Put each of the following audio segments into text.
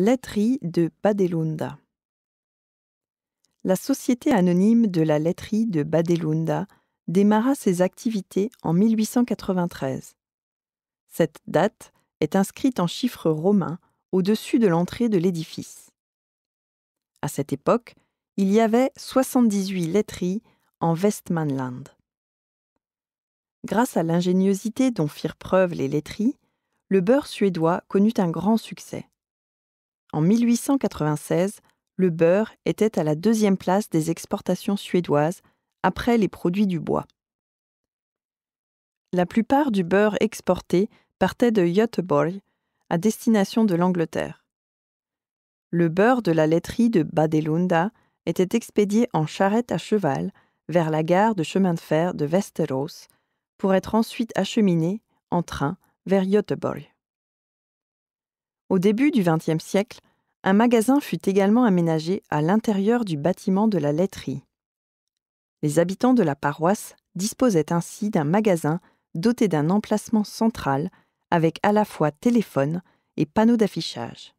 De Badelunda. La Société anonyme de la laiterie de Badelunda démarra ses activités en 1893. Cette date est inscrite en chiffres romains au-dessus de l'entrée de l'édifice. À cette époque, il y avait 78 laiteries en Westmanland. Grâce à l'ingéniosité dont firent preuve les laiteries, le beurre suédois connut un grand succès. En 1896, le beurre était à la deuxième place des exportations suédoises après les produits du bois. La plupart du beurre exporté partait de Göteborg à destination de l'Angleterre. Le beurre de la laiterie de Badelunda était expédié en charrette à cheval vers la gare de chemin de fer de Westeros pour être ensuite acheminé en train vers Göteborg. Au début du XXe siècle, un magasin fut également aménagé à l'intérieur du bâtiment de la laiterie. Les habitants de la paroisse disposaient ainsi d'un magasin doté d'un emplacement central avec à la fois téléphone et panneau d'affichage.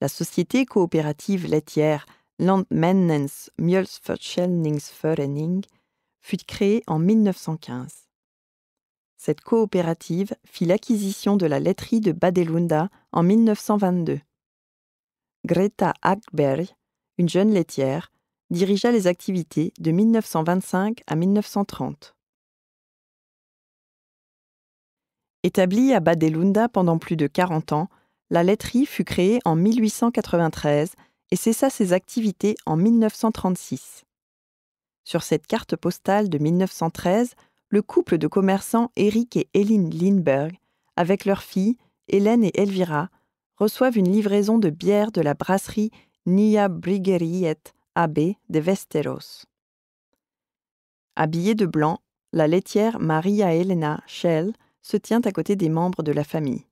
La société coopérative laitière Landmännens Mjölksförsäljningsförening fut créée en 1915. Cette coopérative fit l'acquisition de la laiterie de Badelunda en 1922. Greta Ackberg, une jeune laitière, dirigea les activités de 1925 à 1930. Établie à Badelunda pendant plus de 40 ans, la laiterie fut créée en 1893 et cessa ses activités en 1936. Sur cette carte postale de 1913, le couple de commerçants Eric et Eline Lindbergh, avec leurs filles, Hélène et Elvira, reçoivent une livraison de bière de la brasserie Nia Bryggeriet AB de Vesteros. Habillée de blanc, la laitière Maria Elena Schell se tient à côté des membres de la famille.